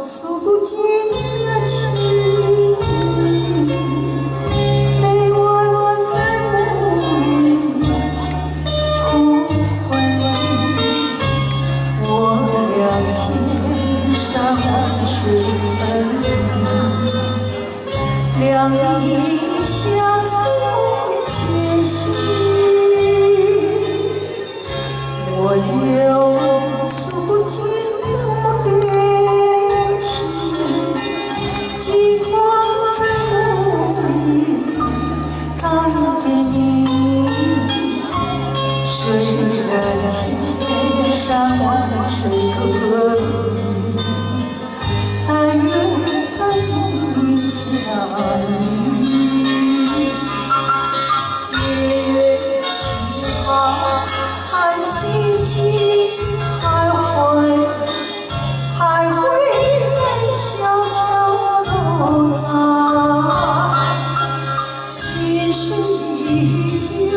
诉不尽的情被我蒙在里我千山万水两相思我诉不尽这是人间的山万水和你但愿在梦里相依夜月凄寒寒戚戚徘徊徘徊在小桥楼台琴声依旧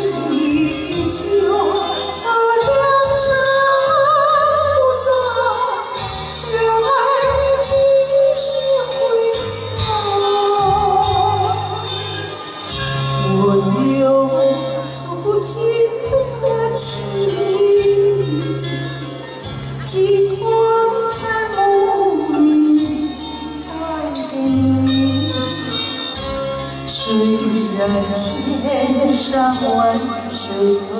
依旧啊酿成红豆在人我有诉不尽的情寄托在梦里爱你虽然千山万水退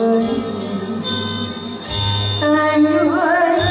爱你。问